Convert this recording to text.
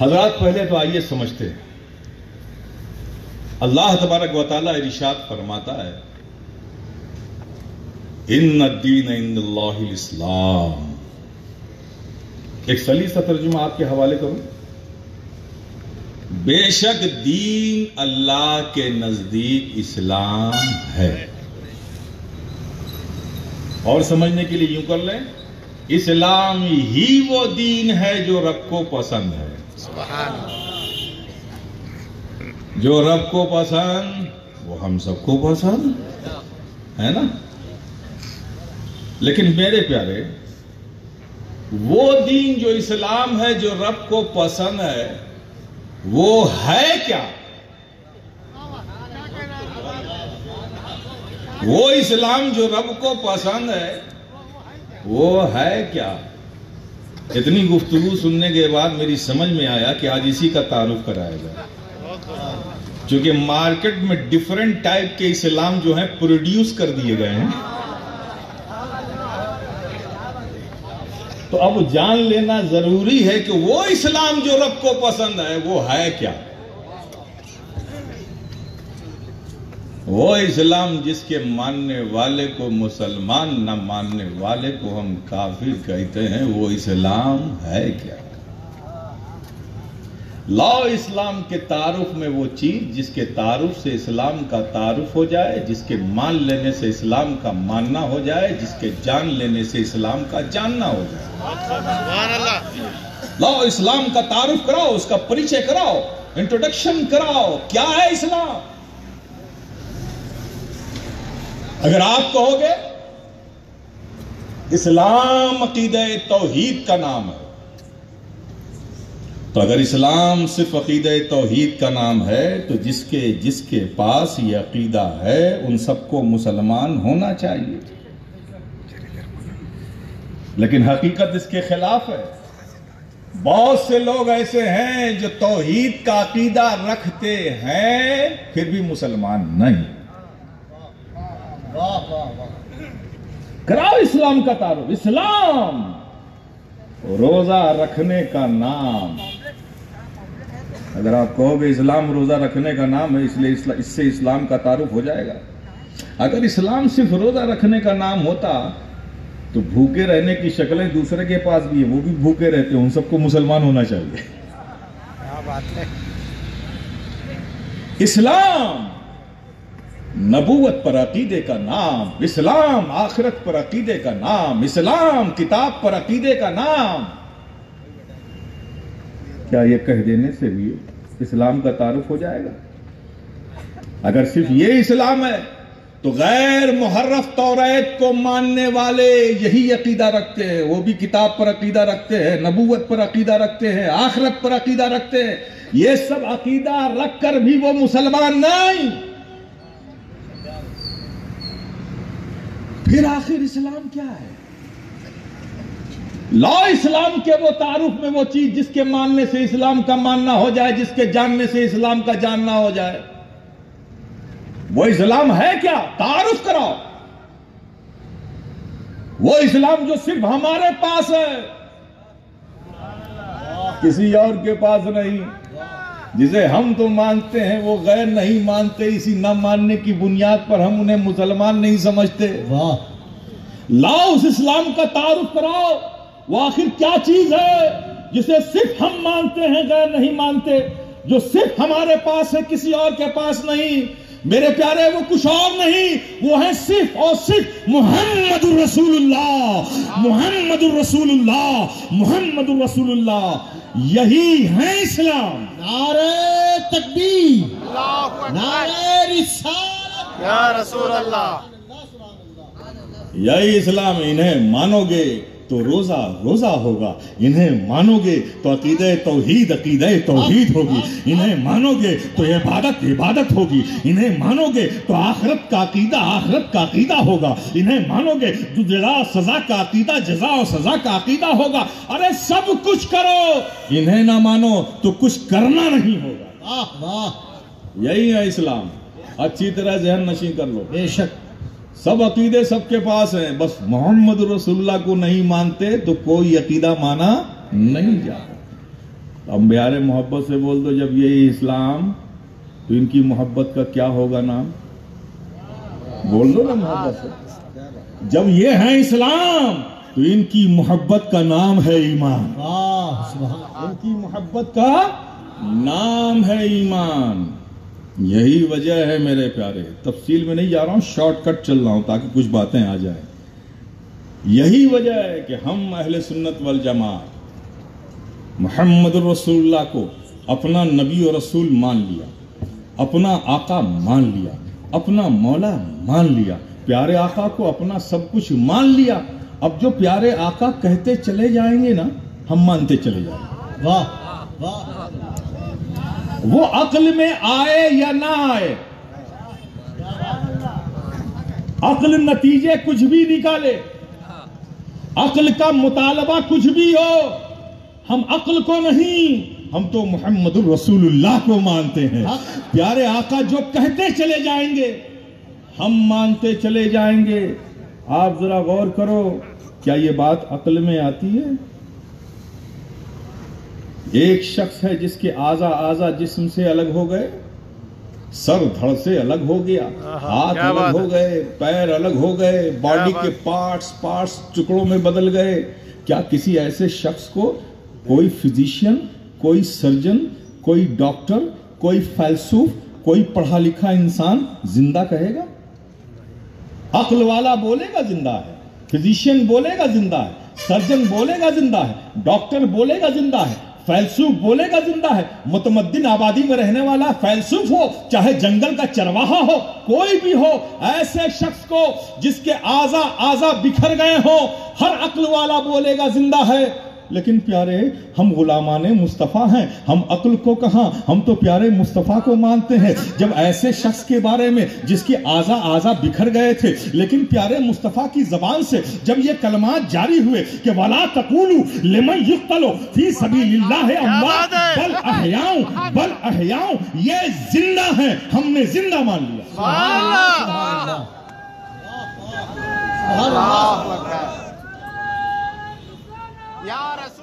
حضرات پہلے تو آئیے سمجھتے ہیں۔ اللہ تبارک و تعالیٰ ارشاد فرماتا ہے۔ ان الدین عند اللہ الاسلام۔ ایک سلی سا ترجمہ آپ کے حوالے کروں۔ بے شک دین اللہ کے نزدیک اسلام ہے۔ اور سمجھنے کے لیے یوں کر لیں۔ اسلام ہی وہ دین ہے جو رب کو پسند ہے۔ جو رب کو پسند وہ ہم سب کو پسند ہے نا؟ لیکن میرے پیارے وہ دین جو اسلام ہے جو رب کو پسند ہے وہ ہے کیا؟ وہ اسلام جو رب کو پسند ہے وہ ہے کیا؟ اتنی گفتگو سننے کے بعد میری سمجھ میں آیا کہ آج اسی کا تعارف کرایا جائے۔ چونکہ مارکیٹ میں ڈیفرنٹ ٹائپ کے اسلام جو ہیں پروڈیوس کر دیے گئے ہیں۔ تو اب جان لینا ضروری ہے کہ وہ اسلام جو رب کو پسند ہے وہ ہے کیا؟ وہ اسلام جس کے ماننے والے کو مسلمان نہ ماننے والے کو ہم کافر کہتے ہیں وہ اسلام ہے کیا؟ لا اسلام کے تعارف میں وہ چیز جس کے تعارف سے اسلام کا تعارف ہو جائے جس کے مان لینے سے اسلام کا ماننا ہو جائے جس کے جان لینے سے اسلام کا جاننا ہو جائے۔ لا اسلام کا تعارف کراؤ اس کا پریچے کراؤ انٹروڈکشن کراؤ کیا ہے اسلام؟ اگر آپ کہو گے، اسلام عقیدہ توحید کا نام ہے، تو اگر اسلام صرف عقیدہ توحید کا نام ہے، تو جس کے جس کے پاس یہ عقیدہ ہے، ان سب کو مسلمان ہونا چاہیے۔ لیکن حقیقت اس کے خلاف ہے۔ بہت سے لوگ ایسے ہیں جو توحید کا عقیدہ رکھتے ہیں، پھر بھی مسلمان نہیں۔ کراؤ اسلام کا تعارف اسلام! روزہ رکھنے کا نام۔ اگر آپ کہو گے اسلام روزہ رکھنے کا نام ہے اس لیے اس سے اسلام کا تعارف ہو جائے گا۔ اگر اسلام صرف روزہ رکھنے کا نام ہوتا تو بھوکے رہنے کی شکلیں دوسرے کے پاس بھی ہیں۔ وہ بھی بھوکے رہتے ہیں ان سب کو مسلمان ہونا چاہیے۔ اسلام! نبوت پر عقیدے کا نام، اسلام، آخرت پر عقیدے کا نام، اسلام کتاب پر عقیدے کا نام۔ کیا یہ کہہ دینے سے بھی اسلام کا تعارف ہو جائے گا؟ اگر صرف یہ اسلام ہے، تو غیر محرف توریت کو ماننے والے یہی عقیدہ رکھتے ہیں۔ وہ بھی کتاب پر عقیدہ رکھتے ہیں، نبوت پر عقیدہ رکھتے ہیں، آخرت پر عقیدہ رکھتے ہیں۔ یہ سب عقیدہ رکھ کر بھی وہ مسلمان نہیں۔ پھر آخر اسلام کیا ہے؟ لا اسلام کے وہ تعارف میں وہ چیز جس کے ماننے سے اسلام کا ماننا ہو جائے، جس کے جاننے سے اسلام کا جاننا ہو جائے۔ وہ اسلام ہے کیا؟ تعارف کراؤ۔ وہ اسلام جو صرف ہمارے پاس ہے، کسی اور کے پاس نہیں۔ جسے ہم تو مانتے ہیں وہ غیر نہیں مانتے اسی نہ ماننے کی بنیاد پر ہم انہیں مسلمان نہیں سمجھتے۔ لاؤ اس اسلام کا تعارف کراؤ۔ وہ آخر کیا چیز ہے جسے صرف ہم مانتے ہیں غیر نہیں مانتے؟ جو صرف ہمارے پاس ہے کسی اور کے پاس نہیں۔ میرے پیارے وہ کچھ اور نہیں وہ ہے صرف اور صرف محمد الرسول اللہ محمد الرسول اللہ محمد الرسول اللہ یہی ہے اسلام۔ نعرہ تکبیر نعرہ رسالت۔ یا رسول اللہ۔ یہی اسلام انہیں مانو گے۔ تو روزہ روزہ ہوگا۔ انہیں مانو گے تو عقیدہ توحید عقیدہ توحید ہوگی۔ انہیں مانو گے تو عبادت عبادت ہوگی۔ انہیں مانو گے تو آخرت کا عقیدہ آخرت کا عقیدہ ہوگا۔ انہیں مانو گے تو جزا سزا کا عقیدہ جزا و سزا کا عقیدہ ہوگا۔ ارے سب کچھ کرو۔ انہیں نہ مانو تو کچھ کرنا نہیں ہوگا۔ واہ۔ یہی ہے اسلام۔ اچھی طرح ذہن نشین کر لو۔ بے شک۔ سب عقیدے سب کے پاس ہیں بس محمد رسول اللہ کو نہیں مانتے تو کوئی عقیدہ مانا نہیں جاتا۔ پیارے محبت سے بول دو جب یہی اسلام تو ان کی محبت کا کیا ہوگا نام؟ بول دو نا محبت سے۔ جب یہ ہے اسلام تو ان کی محبت کا نام ہے ایمان۔ ان کی محبت کا نام ہے ایمان۔ یہی وجہ ہے میرے پیارے۔ تفصیل میں نہیں جا رہا ہوں شارٹ کٹ چل رہا ہوں تاکہ کچھ باتیں آ جائیں۔ یہی وجہ ہے کہ ہم اہل سنت والجماعت محمد الرسول اللہ کو اپنا نبی و رسول مان لیا، اپنا آقا مان لیا، اپنا مولا مان لیا، پیارے آقا کو اپنا سب کچھ مان لیا۔ اب جو پیارے آقا کہتے چلے جائیں گے نا، ہم مانتے چلے جائیں گے۔ واہ واہ۔ وہ عقل میں آئے یا نہ آئے؟ عقل نتیجے کچھ بھی نکالے۔ عقل کا مطالبہ کچھ بھی ہو، ہم عقل کو نہیں، ہم تو محمد الرسول اللہ کو مانتے ہیں۔ پیارے آقا، جو کہتے چلے جائیں گے، ہم مانتے چلے جائیں گے۔ آپ ذرا غور کرو، کیا یہ بات عقل میں آتی ہے؟ ایک شخص ہے جس کے آزا آزا جسم سے الگ ہو گئے سر دھڑ سے الگ ہو گیا ہاتھ الگ ہو گئے پیر الگ ہو گئے باڈی کے پارٹس پارٹس ٹکڑوں میں بدل گئے۔ کیا کسی ایسے شخص کو کوئی فزیشین کوئی سرجن کوئی ڈاکٹر کوئی فیلسوف کوئی پڑھا لکھا انسان زندہ کہے گا؟ عقل والا بولے گا زندہ ہے فزیشین بولے گا زندہ ہے سرجن بولے گا زندہ ہے ڈاکٹر بولے گا زندہ ہے۔ فیلسوف بولے گا زندہ ہے، متمدن آبادی میں رہنے والا فیلسوف ہو، چاہے جنگل کا چرواہا ہو، کوئی بھی ہو، ایسے شخص کو جس کے آزا آزا بکھر گئے ہو ہر عقل والا بولے گا زندہ ہے۔ لیکن پیارے ہم غلامان مصطفیٰ ہیں ہم عقل کو کہاں؟ ہم تو پیارے مصطفیٰ کو مانتے ہیں۔ جب ایسے شخص کے بارے میں جس کی آزا آزا بکھر گئے تھے لیکن پیارے مصطفیٰ کی زبان سے جب یہ کلمات جاری ہوئے کہ وَلَا تَقُولُ لِمَنْ يُقْتَلُ فِي سَبِيلِ اللَّهِ اموات بل احیاؤں بل احیاؤں یہ زندہ ہیں ہم نے زندہ مان لیا۔ سبحان اللہ! سبحان اللہ! سبحان اللہ! Senhoras